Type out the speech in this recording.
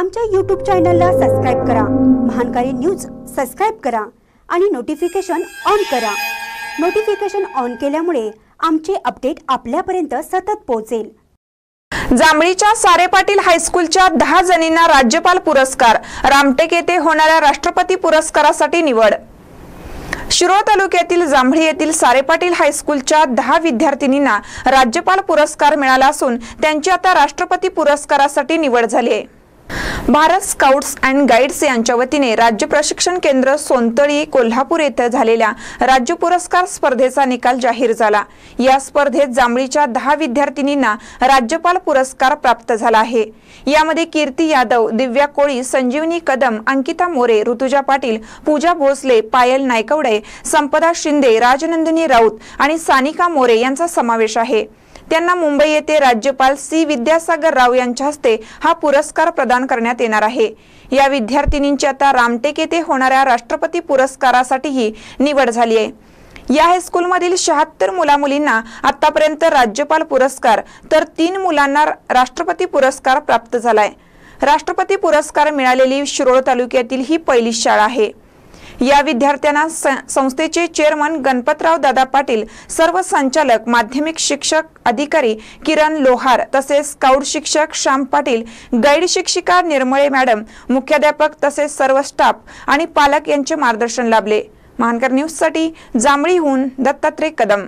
आमच्या यूट्यूब चॅनलला सबस्क्राईब करा. महानकारी न्यूज सबस्क्राईब करा आणि नोटिफिकेशन ऑन करा. नोटिफिकेशन ऑन केल्यामुळे आमचे अपडेट आपल्यापर्यंत सतत पोहोचेल. जांभळीच्या सारे पाटील हायस्कूलच्या दहा जणींना राज्यपाल पुरस्कार. रामटेक येथे होणाऱ्या राष्ट्रपती पुरस्कारासाठी निवड. शिरोळ तालुक्यातील जांभळी येथील सारे पाटील हायस्कूलच्या दहा विद्यार्थिनींना राज्यपाल पुरस्कार मिळाला असून त्यांची आता राष्ट्रपती पुरस्कारासाठी निवड झाली आहे. भारत स्काउट्स अँड गाईड्स यांच्या वतीने राज्य प्रशिक्षण केंद्र सोनतळी कोल्हापूर येथे झालेल्या राज्य पुरस्कार स्पर्धेचा निकाल जाहीर झाला. या स्पर्धेत जांभळीच्या दहा विद्यार्थिनींना राज्यपाल पुरस्कार प्राप्त झाला आहे. यामध्ये कीर्ती यादव दिव्या कोळी संजीवनी कदम अंकिता मोरे ऋतुजा पाटील पूजा भोसले पायल नायकवडे संपदा शिंदे राजनंदिनी राऊत आणि सानिका मोरे यांचा समावेश आहे. त्यांना मुंबई येथे राज्यपाल सी विद्यासागर राव यांच्या हस्ते हा पुरस्कार प्रदान करण्यात येणार आहे. या विद्यार्थिनींची आता रामटेक येथे होणाऱ्या राष्ट्रपती पुरस्कारासाठीही निवड झाली आहे. या हायस्कूलमधील शहात्तर मुलामुलींना आतापर्यंत राज्यपाल पुरस्कार तर तीन मुलांना राष्ट्रपती पुरस्कार प्राप्त झालाय. राष्ट्रपती पुरस्कार मिळालेली शिरोळ तालुक्यातील ही पहिली शाळा आहे. या विद्यार्थ्यांना संस्थेचे चेअरमन गणपतराव दादा पाटील सर्व संचालक माध्यमिक शिक्षक अधिकारी किरण लोहार तसेच स्काउट शिक्षक श्याम पाटील गाईड शिक्षिका निर्मळे मॅडम मुख्याध्यापक तसेच सर्व स्टाफ आणि पालक यांचे मार्गदर्शन लाभले. महानकर न्यूजसाठी जांभळीहून दत्तात्रय कदम.